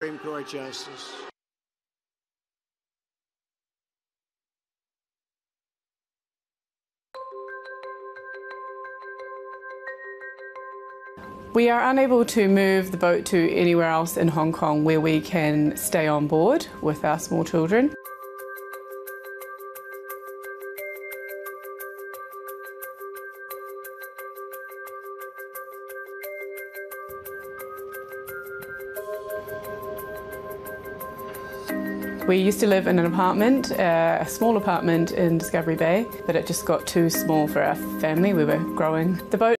Supreme Court Justice. We are unable to move the boat to anywhere else in Hong Kong where we can stay on board with our small children. We used to live in an apartment, uh, a small apartment in Discovery Bay, but it just got too small for our family. We were growing. The boat